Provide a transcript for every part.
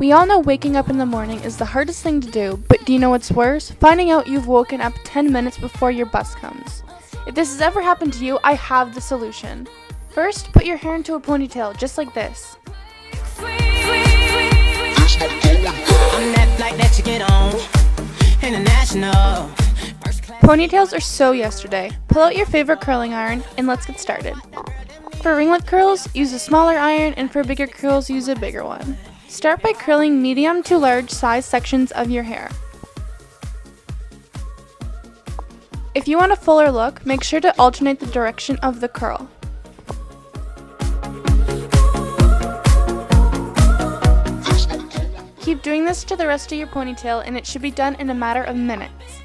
We all know waking up in the morning is the hardest thing to do, but do you know what's worse? Finding out you've woken up 10 minutes before your bus comes. If this has ever happened to you, I have the solution. First, put your hair into a ponytail, just like this. I'm that flight that you get on. International. First class. Ponytails are so yesterday. Pull out your favorite curling iron and let's get started. For ringlet curls, use a smaller iron, and for bigger curls, use a bigger one. Start by curling medium to large size sections of your hair. If you want a fuller look, make sure to alternate the direction of the curl. Keep doing this to the rest of your ponytail and it should be done in a matter of minutes.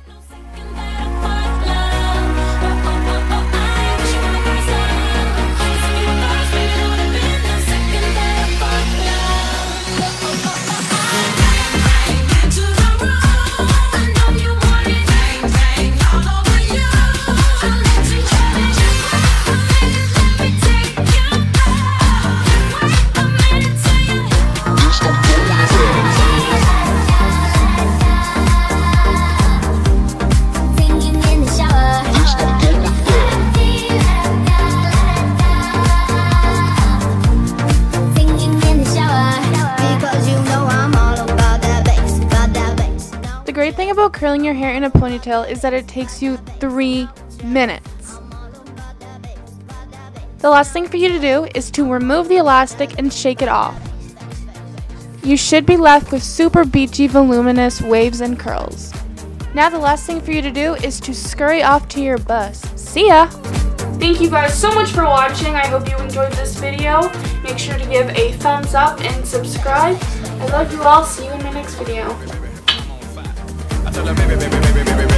Great thing about curling your hair in a ponytail is that it takes you three minutes. The last thing for you to do is to remove the elastic and shake it off. You should be left with super beachy, voluminous waves and curls. Now the last thing for you to do is to scurry off to your bus. See ya! Thank you guys so much for watching. I hope you enjoyed this video. Make sure to give a thumbs up and subscribe. I love you all. See you in my next video tell her, baby, baby, baby, baby, baby.